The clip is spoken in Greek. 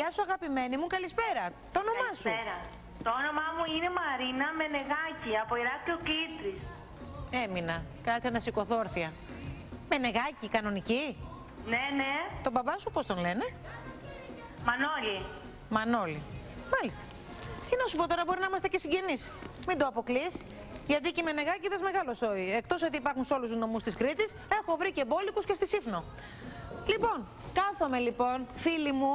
Γεια σου αγαπημένη μου, καλησπέρα. Το όνομά σου; Καλησπέρα. Το όνομά μου είναι Μαρίνα Μενεγάκη από Ηράκλειο Κλήτρης. Έμεινα. Κάτσε να σηκωθώ όρθια. Μενεγάκη, κανονική; Ναι, ναι. Τον μπαμπά σου πώς τον λένε; Μανώλη. Μανώλη. Μάλιστα. Τι να σου πω τώρα, μπορεί να είμαστε και συγγενείς. Μην το αποκλείς. Γιατί και με Μενεγάκηδε μεγάλο σόι. Εκτός ότι υπάρχουν σε όλους τους νομούς της Κρήτης, έχω βρει και μπόλικους και στη Σύφνο. Λοιπόν, κάθομαι λοιπόν, φίλοι μου,